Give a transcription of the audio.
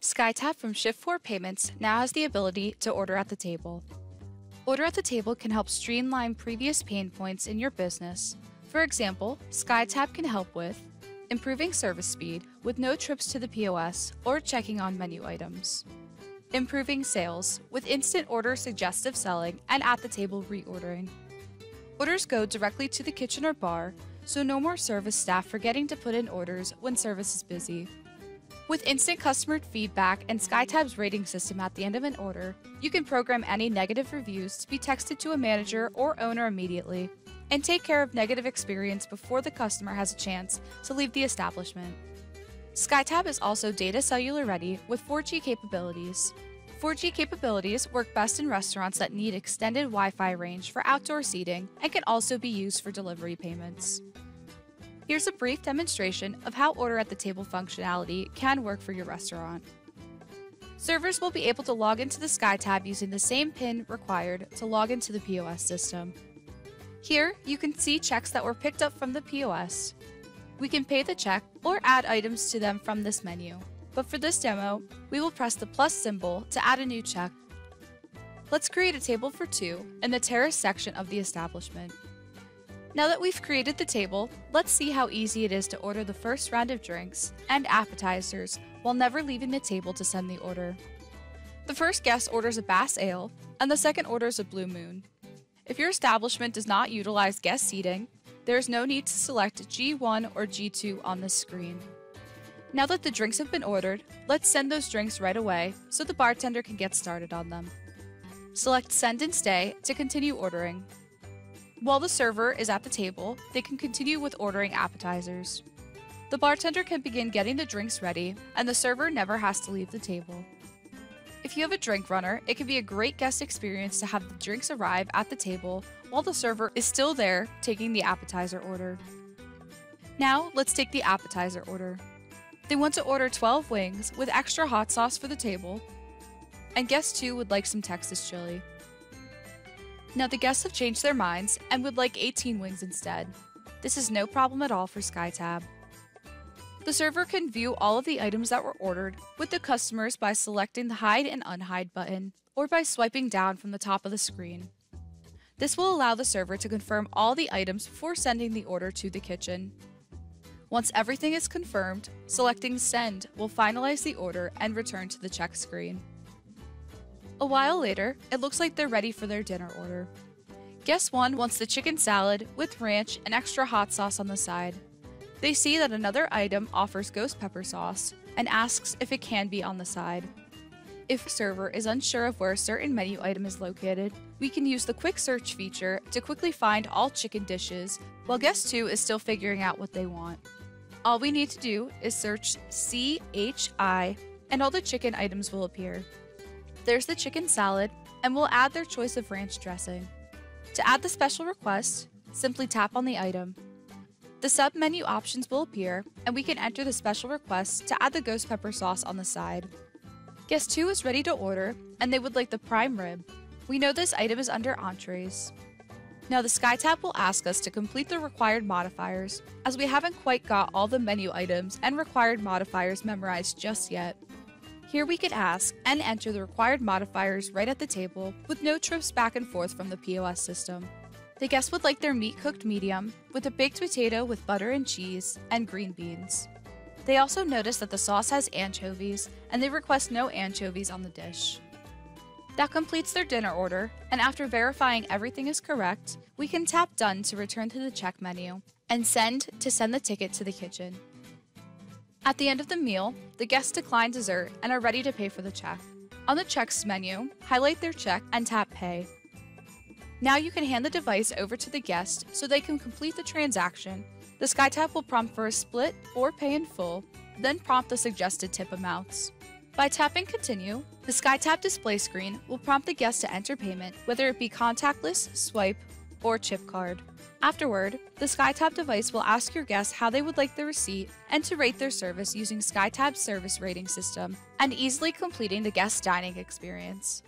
SkyTab from Shift4 Payments now has the ability to order at the table. Order at the table can help streamline previous pain points in your business. For example, SkyTab can help with improving service speed with no trips to the POS or checking on menu items, improving sales with instant order suggestive selling and at the table reordering. Orders go directly to the kitchen or bar, so no more service staff forgetting to put in orders when service is busy. With instant customer feedback and SkyTab's rating system at the end of an order, you can program any negative reviews to be texted to a manager or owner immediately, and take care of negative experience before the customer has a chance to leave the establishment. SkyTab is also data cellular ready with 4G capabilities. 4G capabilities work best in restaurants that need extended Wi Fi range for outdoor seating and can also be used for delivery payments. Here's a brief demonstration of how order at the table functionality can work for your restaurant. Servers will be able to log into the SkyTab using the same PIN required to log into the POS system. Here, you can see checks that were picked up from the POS. We can pay the check or add items to them from this menu. But for this demo, we will press the plus symbol to add a new check. Let's create a table for two in the terrace section of the establishment. Now that we've created the table, let's see how easy it is to order the first round of drinks and appetizers while never leaving the table to send the order. The first guest orders a Bass Ale, and the second orders a Blue Moon. If your establishment does not utilize guest seating, there is no need to select G1 or G2 on this screen. Now that the drinks have been ordered, let's send those drinks right away so the bartender can get started on them. Select Send and Stay to continue ordering. While the server is at the table, they can continue with ordering appetizers. The bartender can begin getting the drinks ready, and the server never has to leave the table. If you have a drink runner, it can be a great guest experience to have the drinks arrive at the table while the server is still there taking the appetizer order. Now, let's take the appetizer order. They want to order 12 wings with extra hot sauce for the table, and guest 2 would like some Texas chili. Now the guests have changed their minds and would like 18 wings instead. This is no problem at all for SkyTab. The server can view all of the items that were ordered with the customers by selecting the Hide and Unhide button or by swiping down from the top of the screen. This will allow the server to confirm all the items before sending the order to the kitchen. Once everything is confirmed, selecting Send will finalize the order and return to the check screen. A while later, it looks like they're ready for their dinner order. Guest 1 wants the chicken salad with ranch and extra hot sauce on the side. They see that another item offers ghost pepper sauce and asks if it can be on the side. If a server is unsure of where a certain menu item is located, we can use the quick search feature to quickly find all chicken dishes while guest 2 is still figuring out what they want. All we need to do is search CHI and all the chicken items will appear. There's the chicken salad, and we'll add their choice of ranch dressing. To add the special request, simply tap on the item. The sub menu options will appear, and we can enter the special request to add the ghost pepper sauce on the side. Guest 2 is ready to order, and they would like the prime rib. We know this item is under entrees. Now the SkyTab will ask us to complete the required modifiers, as we haven't quite got all the menu items and required modifiers memorized just yet. Here we could ask and enter the required modifiers right at the table with no trips back and forth from the POS system. The guests would like their meat cooked medium with a baked potato with butter and cheese and green beans. They also notice that the sauce has anchovies and they request no anchovies on the dish. That completes their dinner order, and after verifying everything is correct, we can tap Done to return to the check menu and Send to send the ticket to the kitchen. At the end of the meal, the guests decline dessert and are ready to pay for the check. On the checks menu, highlight their check and tap Pay. Now you can hand the device over to the guest so they can complete the transaction. The SkyTab will prompt for a split or pay in full, then prompt the suggested tip amounts. By tapping Continue, the SkyTab display screen will prompt the guest to enter payment, whether it be contactless, swipe, or chip card. Afterward, the SkyTab device will ask your guests how they would like the receipt and to rate their service using SkyTab's service rating system and easily completing the guest dining experience.